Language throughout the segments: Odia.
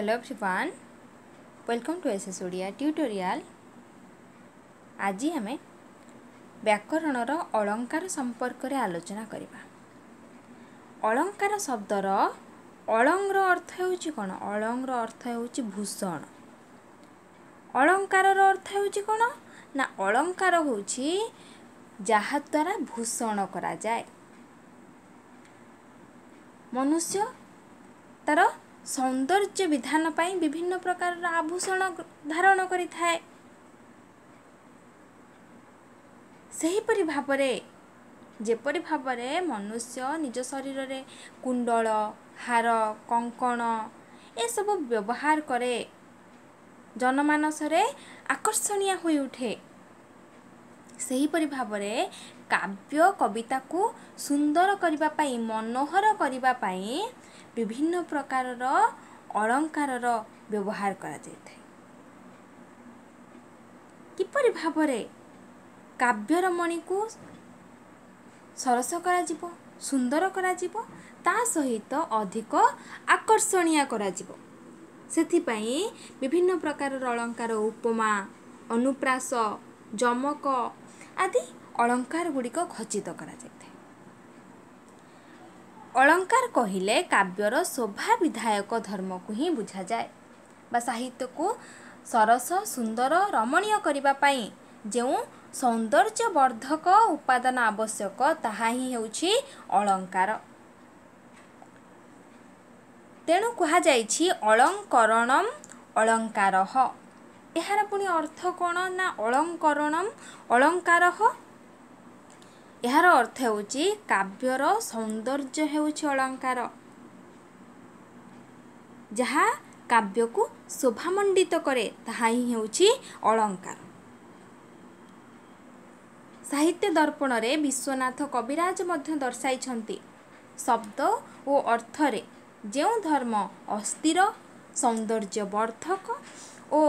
Hello everyone, welcome to SS Odia tutorial ଆଜି ଆମେ ବ୍ୟାକରଣର ଅଳଙ୍କାର ସମ୍ପର୍କରେ ଆଲୋଚନା କରିବା। ଅଳଙ୍କାର ଶବ୍ଦର ଅଳଙ୍ଗର ଅର୍ଥ ହେଉଛି କ'ଣ? ଅଳଙ୍ଗର ଅର୍ଥ ହେଉଛି ଭୂଷଣ। ଅଳଙ୍କାରର ଅର୍ଥ ହେଉଛି କ'ଣ? ନା ଅଳଙ୍କାର ହେଉଛି ଯାହାଦ୍ୱାରା ଭୂଷଣ କରାଯାଏ। ମନୁଷ୍ୟ ତାର ସୌନ୍ଦର୍ଯ୍ୟ ବିଧାନ ପାଇଁ ବିଭିନ୍ନ ପ୍ରକାରର ଆଭୂଷଣ ଧାରଣ କରିଥାଏ। ସେହିପରି ଭାବରେ ଯେପରି ଭାବରେ ମନୁଷ୍ୟ ନିଜ ଶରୀରରେ କୁଣ୍ଡଳ ହାର କଙ୍କଣ ଏସବୁ ବ୍ୟବହାର କରେ ଜନମାନସରେ ଆକର୍ଷଣୀୟ ହୋଇ ଉଠେ ସେହିପରି ଭାବରେ କାବ୍ୟ କବିତାକୁ ସୁନ୍ଦର କରିବା ପାଇଁ ମନୋହର କରିବା ପାଇଁ ବିଭିନ୍ନ ପ୍ରକାରର ଅଳଙ୍କାରର ବ୍ୟବହାର କରାଯାଇଥାଏ। କିପରି ଭାବରେ କାବ୍ୟର ମଣିକୁ ସରସ କରାଯିବ ସୁନ୍ଦର କରାଯିବ ତା ସହିତ ଅଧିକ ଆକର୍ଷଣୀୟ କରାଯିବ। ସେଥିପାଇଁ ବିଭିନ୍ନ ପ୍ରକାରର ଅଳଙ୍କାର ଉପମା ଅନୁପ୍ରାସ ଯମକ ଆଦି ଅଳଙ୍କାର ଗୁଡ଼ିକ ଖଚିତ କରାଯାଇଥାଏ ଅଳଙ୍କାର କହିଲେ କାବ୍ୟର ଶୋଭା ବିଧାୟକ ଧର୍ମକୁ ହିଁ ବୁଝାଯାଏ। ବା ସାହିତ୍ୟକୁ ସରସ ସୁନ୍ଦର ରମଣୀୟ କରିବା ପାଇଁ ଯେଉଁ ସୌନ୍ଦର୍ଯ୍ୟବର୍ଦ୍ଧକ ଉପାଦାନ ଆବଶ୍ୟକ ତାହା ହିଁ ହେଉଛି ଅଳଙ୍କାର। ତେଣୁ କୁହାଯାଇଛି ଅଳଙ୍କରଣମ୍ ଅଳଙ୍କାରଃ। ଏହାର ପୁଣି ଅର୍ଥ କ'ଣ ନା ଅଳଙ୍କରଣମ୍ ଅଳଙ୍କାରଃ? ଏହାର ଅର୍ଥ ହେଉଛି କାବ୍ୟର ସୌନ୍ଦର୍ଯ୍ୟ ହେଉଛି ଅଳଙ୍କାର। ଯାହା କାବ୍ୟକୁ ଶୋଭାମଣ୍ଡିତ କରେ ତାହା ହିଁ ହେଉଛି ଅଳଙ୍କାର। ସାହିତ୍ୟ ଦର୍ପଣରେ ବିଶ୍ୱନାଥ କବିରାଜ ମଧ୍ୟ ଦର୍ଶାଇଛନ୍ତି। ଶବ୍ଦ ଓ ଅର୍ଥରେ ଯେଉଁ ଧର୍ମ ଅସ୍ଥିର ସୌନ୍ଦର୍ଯ୍ୟବର୍ଦ୍ଧକ ଓ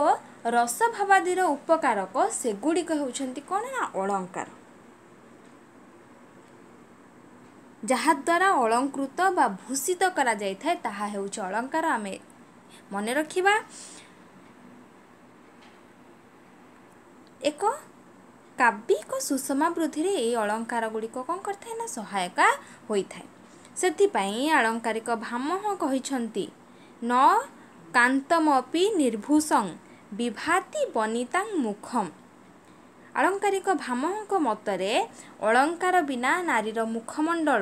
ରସଭାବାଦୀର ଉପକାରକ ସେଗୁଡ଼ିକ ହେଉଛନ୍ତି କ'ଣ ନା ଅଳଙ୍କାର। ଯାହାଦ୍ୱାରା ଅଳଙ୍କୃତ ବା ଭୂଷିତ କରାଯାଇଥାଏ ତାହା ହେଉଛି ଅଳଙ୍କାର ଆମେ ମନେ ରଖିବା। ଏକ କାବ୍ୟିକ ସୁଷମା ବୃଦ୍ଧିରେ ଏହି ଅଳଙ୍କାର ଗୁଡ଼ିକ କ'ଣ କରିଥାଏ ନା ସହାୟକା ହୋଇଥାଏ। ସେଥିପାଇଁ ଆଳଙ୍କାରିକ ଭାମହ କହିଛନ୍ତି ନ କାନ୍ତମପି ନିର୍ଭୂଷଂ ବିଭାତି ବନିତାଂ ମୁଖମ୍ ଆଳଙ୍କାରିକ ଭାମହଙ୍କ ମତରେ ଅଳଙ୍କାର ବିନା ନାରୀର ମୁଖମଣ୍ଡଳ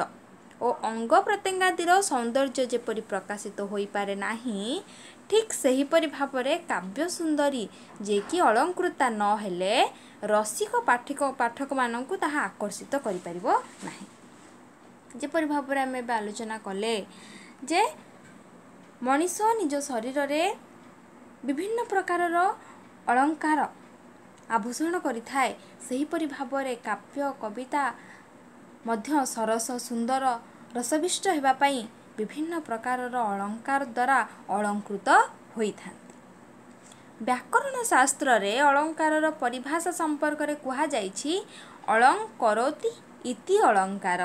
ଓ ଅଙ୍ଗ ପ୍ରତ୍ୟଙ୍ଗାଦିର ସୌନ୍ଦର୍ଯ୍ୟ ଯେପରି ପ୍ରକାଶିତ ହୋଇପାରେ ନାହିଁ ଠିକ୍ ସେହିପରି ଭାବରେ କାବ୍ୟ ସୁନ୍ଦରୀ ଯିଏକି ଅଳଙ୍କୃତା ନହେଲେ ରସିକ ପାଠିକ ପାଠକମାନଙ୍କୁ ତାହା ଆକର୍ଷିତ କରିପାରିବ ନାହିଁ। ଯେପରି ଭାବରେ ଆମେ ଏବେ ଆଲୋଚନା କଲେ ଯେ ମଣିଷ ନିଜ ଶରୀରରେ ବିଭିନ୍ନ ପ୍ରକାରର ଅଳଙ୍କାର ଆଭୂଷଣ କରିଥାଏ। ସେହିପରି ଭାବରେ କାବ୍ୟ କବିତା ମଧ୍ୟ ସରସ ସୁନ୍ଦର ରସବିଷ୍ଟ ହେବା ପାଇଁ ବିଭିନ୍ନ ପ୍ରକାରର ଅଳଙ୍କାର ଦ୍ୱାରା ଅଳଙ୍କୃତ ହୋଇଥାନ୍ତି। ବ୍ୟାକରଣ ଶାସ୍ତ୍ରରେ ଅଳଙ୍କାରର ପରିଭାଷା ସମ୍ପର୍କରେ କୁହାଯାଇଛି ଅଳଙ୍କରୋତି ଇତି ଅଳଙ୍କାର।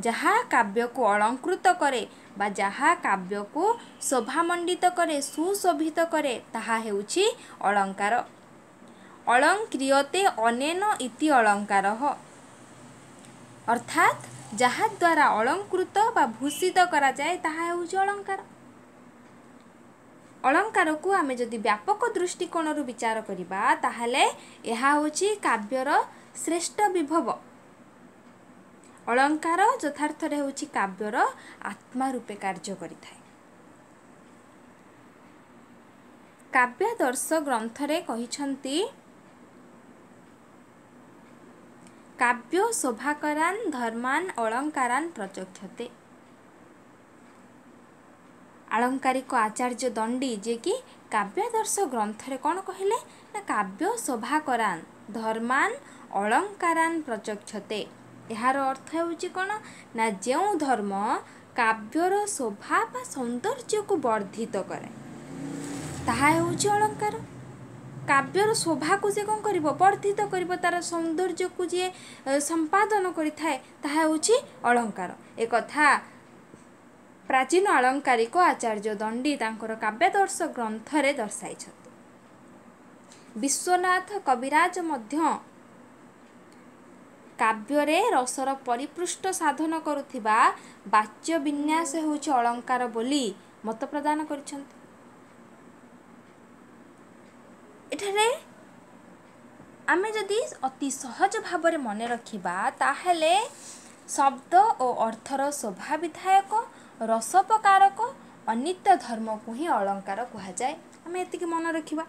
ଯାହା କାବ୍ୟକୁ ଅଳଙ୍କୃତ କରେ ବା ଯାହା କାବ୍ୟକୁ ଶୋଭାମଣ୍ଡିତ କରେ ସୁଶୋଭିତ କରେ ତାହା ହେଉଛି ଅଳଙ୍କାର। ଅଳଙ୍କ୍ରିୟତେ ଅନେନ ଇତି ଅଳଙ୍କାର। ଅର୍ଥାତ୍ ଯାହାଦ୍ୱାରା ଅଳଙ୍କୃତ ବା ଭୂଷିତ କରାଯାଏ ତାହା ହେଉଛି ଅଳଙ୍କାର। ଅଳଙ୍କାରକୁ ଆମେ ଯଦି ବ୍ୟାପକ ଦୃଷ୍ଟିକୋଣରୁ ବିଚାର କରିବା ତାହେଲେ ଏହା ହେଉଛି କାବ୍ୟର ଶ୍ରେଷ୍ଠ ବିଭବ। ଅଳଙ୍କାର ଯଥାର୍ଥରେ ହେଉଛି କାବ୍ୟର ଆତ୍ମା ରୂପେ କାର୍ଯ୍ୟ କରିଥାଏ। କାବ୍ୟାଦର୍ଶ ଗ୍ରନ୍ଥରେ କହିଛନ୍ତି କାବ୍ୟ ଶୋଭାକରାନ୍ ଧର୍ମାନ୍ ଅଳଙ୍କାରାନ୍ ପ୍ରଚକ୍ଷତେ। ଆଳଙ୍କାରିକ ଆଚାର୍ଯ୍ୟ ଦଣ୍ଡି ଯିଏକି କାବ୍ୟାଦର୍ଶ ଗ୍ରନ୍ଥରେ କ'ଣ କହିଲେ? ନା କାବ୍ୟ ଶୋଭାକରାନ୍ ଧର୍ମାନ୍ ଅଳଙ୍କାରାନ୍ ପ୍ରଚକ୍ଷତେ। ଏହାର ଅର୍ଥ ହେଉଛି କ'ଣ? ନା ଯେଉଁ ଧର୍ମ କାବ୍ୟର ଶୋଭା ବା ସୌନ୍ଦର୍ଯ୍ୟକୁ ବର୍ଦ୍ଧିତ କରେ ତାହା ହେଉଛି ଅଳଙ୍କାର। କାବ୍ୟର ଶୋଭାକୁ ସେ କ'ଣ କରିବ? ବର୍ଦ୍ଧିତ କରିବ। ତା'ର ସୌନ୍ଦର୍ଯ୍ୟକୁ ଯିଏ ସମ୍ପାଦନ କରିଥାଏ ତାହା ହେଉଛି ଅଳଙ୍କାର। ଏକଥା ପ୍ରାଚୀନ ଆଳଙ୍କାରିକ ଆଚାର୍ଯ୍ୟ ଦଣ୍ଡୀ ତାଙ୍କର କାବ୍ୟାଦର୍ଶ ଗ୍ରନ୍ଥରେ ଦର୍ଶାଇଛନ୍ତି। ବିଶ୍ୱନାଥ କବିରାଜ ମଧ୍ୟ କାବ୍ୟରେ ରସର ପରିପୃଷ୍ଟ ସାଧନ କରୁଥିବା ବାଚ୍ୟ ବିନ୍ୟାସ ହେଉଛି ଅଳଙ୍କାର ବୋଲି ମତ ପ୍ରଦାନ କରିଛନ୍ତି। ଏଠାରେ ଆମେ ଯଦି ଅତି ସହଜ ଭାବରେ ମନେ ରଖିବା ତାହେଲେ ଶବ୍ଦ ଓ ଅର୍ଥର ଶୋଭା ବିଧାୟକ ରସପକାରକ ଅନିତ୍ୟ ଧର୍ମକୁ ହିଁ ଅଳଙ୍କାର କୁହାଯାଏ। ଆମେ ଏତିକି ମନେ ରଖିବା।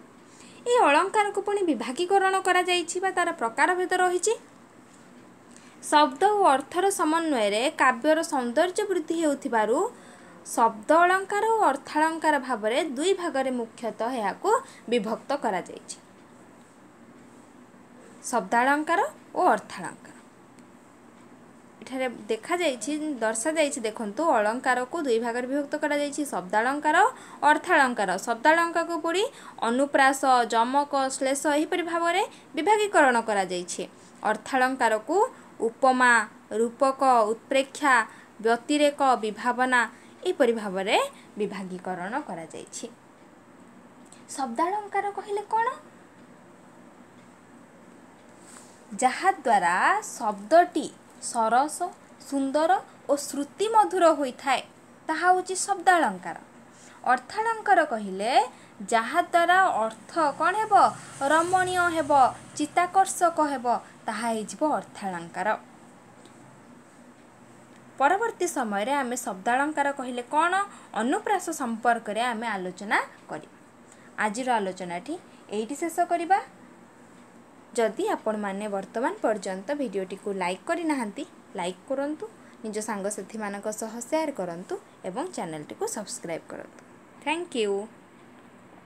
ଏହି ଅଳଙ୍କାରକୁ ପୁଣି ବିଭାଗୀକରଣ କରାଯାଇଛି ବା ତା'ର ପ୍ରକାରଭେଦ ରହିଛି। ଶବ୍ଦ ଓ ଅର୍ଥର ସମନ୍ୱୟରେ କାବ୍ୟର ସୌନ୍ଦର୍ଯ୍ୟ ବୃଦ୍ଧି ହେଉଥିବାରୁ ଶବ୍ଦ ଅଳଙ୍କାର ଓ ଅର୍ଥାଳଙ୍କାର ଭାବରେ ଦୁଇ ଭାଗରେ ମୁଖ୍ୟତଃ ଏହାକୁ ବିଭକ୍ତ କରାଯାଇଛି। ଶବ୍ଦାଳଙ୍କାର ଓ ଅର୍ଥାଳଙ୍କାର। ଏଠାରେ ଦେଖାଯାଇଛି ଦର୍ଶାଯାଇଛି ଦେଖନ୍ତୁ ଅଳଙ୍କାରକୁ ଦୁଇ ଭାଗରେ ବିଭକ୍ତ କରାଯାଇଛି ଶବ୍ଦାଳଙ୍କାର ଅର୍ଥାଳଙ୍କାର। ଶବ୍ଦାଳଙ୍କାରକୁ ପୁଣି ଅନୁପ୍ରାସ ଯମକ ଶ୍ଲେଷ ଏହିପରି ଭାବରେ ବିଭାଗୀକରଣ କରାଯାଇଛି। ଅର୍ଥାଳଙ୍କାରକୁ ଉପମା ରୂପକ ଉତ୍ପ୍ରେକ୍ଷା ବ୍ୟତିରେକ ବିଭାବନା ଏହିପରି ଭାବରେ ବିଭାଗୀକରଣ କରାଯାଇଛି। ଶବ୍ଦାଳଙ୍କାର କହିଲେ କ'ଣ? ଯାହାଦ୍ୱାରା ଶବ୍ଦଟି ସରସ ସୁନ୍ଦର ଓ ଶ୍ରୁତି ମଧୁର ହୋଇଥାଏ ତାହା ହେଉଛି ଶବ୍ଦାଳଙ୍କାର। ଅର୍ଥାଳଙ୍କାର କହିଲେ ଯାହାଦ୍ୱାରା ଅର୍ଥ କ'ଣ ହେବ? ରମଣୀୟ ହେବ ଚିତ୍ତାକର୍ଷକ ହେବ ତାହା ହେଇଯିବ ଅର୍ଥାଳଙ୍କାର। ପରବର୍ତ୍ତୀ ସମୟରେ ଆମେ ଶବ୍ଦାଳଙ୍କାର କହିଲେ କ'ଣ? ଅନୁପ୍ରାସ ସମ୍ପର୍କରେ ଆମେ ଆଲୋଚନା କରିବା ଆଜିର ଆଲୋଚନାଟି ଏଇଠି ଶେଷ କରିବା। ଯଦି ଆପଣମାନେ ବର୍ତ୍ତମାନ ପର୍ଯ୍ୟନ୍ତ ଭିଡ଼ିଓଟିକୁ ଲାଇକ୍ କରିନାହାନ୍ତି ଲାଇକ୍ କରନ୍ତୁ ନିଜ ସାଙ୍ଗସାଥିମାନଙ୍କ ସହ ସେୟାର କରନ୍ତୁ ଏବଂ ଚ୍ୟାନେଲଟିକୁ ସବସ୍କ୍ରାଇବ୍ କରନ୍ତୁ। Thank you.